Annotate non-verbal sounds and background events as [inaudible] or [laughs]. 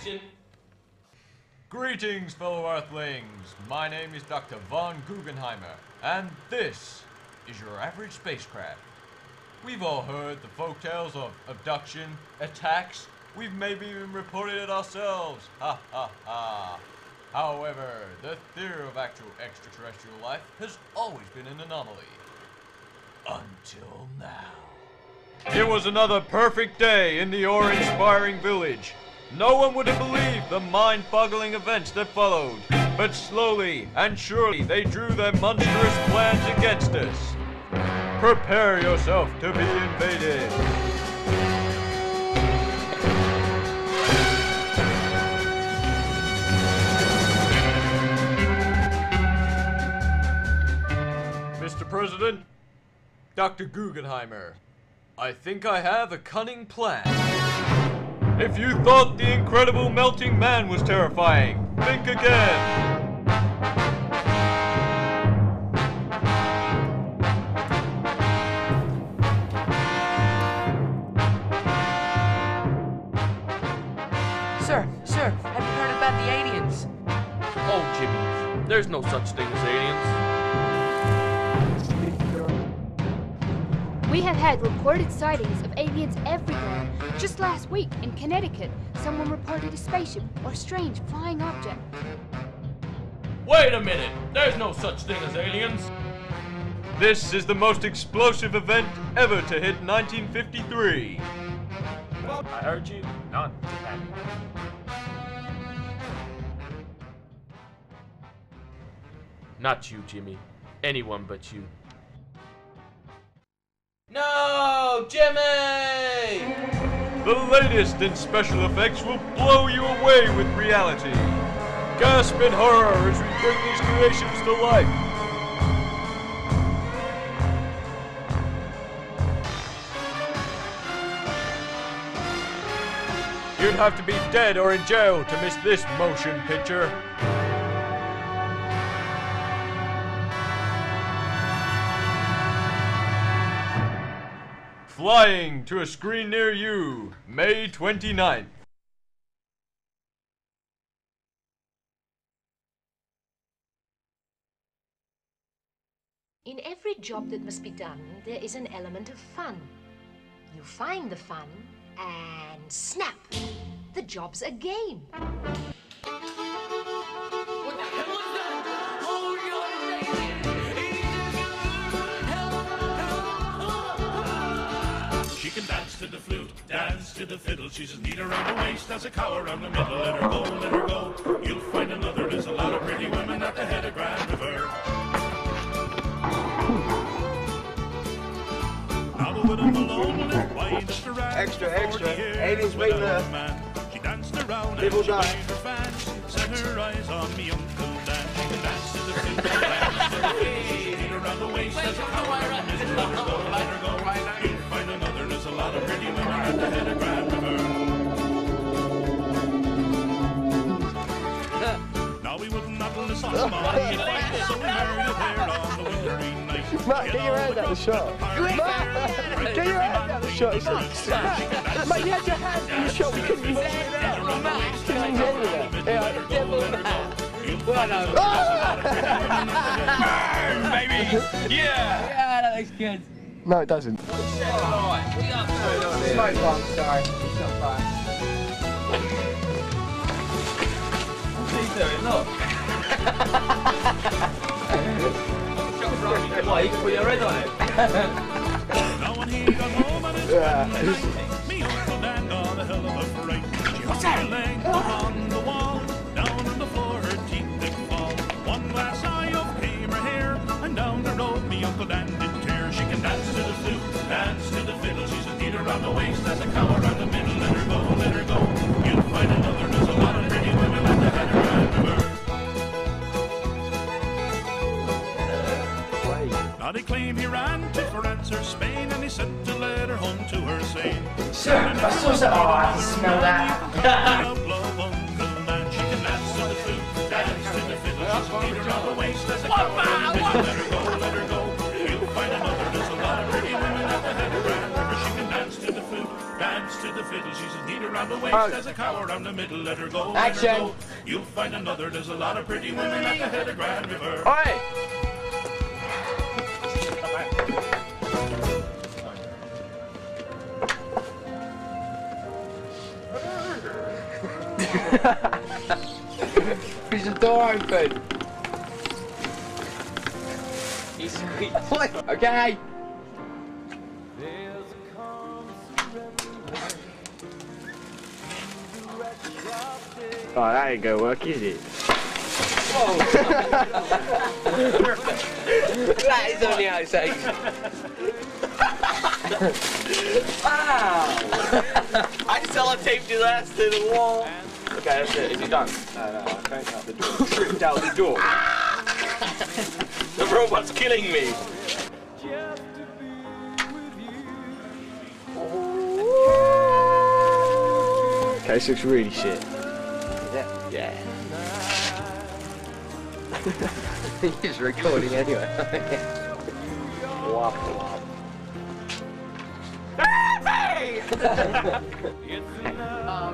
Action. Greetings, fellow Earthlings. My name is Dr. Von Guggenheimer, and this is your average spacecraft. We've all heard the folktales of abduction, attacks. We've maybe even reported it ourselves. Ha ha ha. However, the theory of actual extraterrestrial life has always been an anomaly. Until now. It was another perfect day in the awe-inspiring village. No one would have believed the mind-boggling events that followed. But slowly and surely they drew their monstrous plans against us. Prepare yourself to be invaded. Mr. President, Dr. Guggenheimer, I think I have a cunning plan. If you thought the incredible melting man was terrifying, think again. Sir, sir, have you heard about the aliens? Oh, Jimmy, there's no such thing as aliens. We have had reported sightings of aliens everywhere. Just last week in Connecticut, someone reported a spaceship or strange flying object. Wait a minute, there's no such thing as aliens. This is the most explosive event ever to hit 1953. I heard you not. Not you, Jimmy. Anyone but you. No, Jimmy! The latest in special effects will blow you away with reality. Gasp in horror as we bring these creations to life. You'd have to be dead or in jail to miss this motion picture. Flying to a screen near you, May 29th. In every job that must be done, there is an element of fun. You find the fun, and snap! The job's a game. To the fiddle. She's as neat around the waist as a cow around the middle. Let her go, let her go. You'll find another. There's a lot of pretty women at the head of Grand River. Now the widow alone lived winds Extra, extra. 40 Eighties waiting without there. a man. She danced around People and she die. her fans. Set her eyes on me Uncle Dan. She can dance to the dance to the fiddle. She's neat around the waist as a cow around the middle. Let her go, let her Matt, get your hand out the shot. Get your hand out the shot. Matt, you had your hand in the shot. We couldn't even see it out. Couldn't even see it out. Yeah, devil Matt. Burn, baby! Yeah! Yeah, that looks good. No, it doesn't. Alright, we got Smoke bomb, sorry. It's not fine. What's he doing? Look. [laughs] what, you can put your head on it? [laughs] When he Now they claim he ran to France or Spain and he sent a letter home to her saying, Sir, I saw that. Oh, I can smell that. Love, love, Uncle Dan. She can dance to the flute, dance to the fiddle. She's a beat around the waist as a cow around the middle. Let her go, let her go. You'll find another. There's a lot of pretty women at the head of Grand River. She can dance to the flute, dance to the fiddle. She's as neat around the waist Oh. as a cow around the middle. Let her go. Action. Let her go. You'll find another. There's a lot of pretty women at the head of Grand River. Oi! Is the door open? He's sweet. [laughs] What? Okay. Oh, that ain't gonna work, is it? [laughs] that is on the outside. I sellotaped your ass to the wall. Okay, that's it. Is he done? No, no, I cranked out the door. Tripped out the door. the robot's killing me. Okay, this looks really shit. Yeah. [laughs] He's recording anyway. Wop, [laughs] wop. [laughs]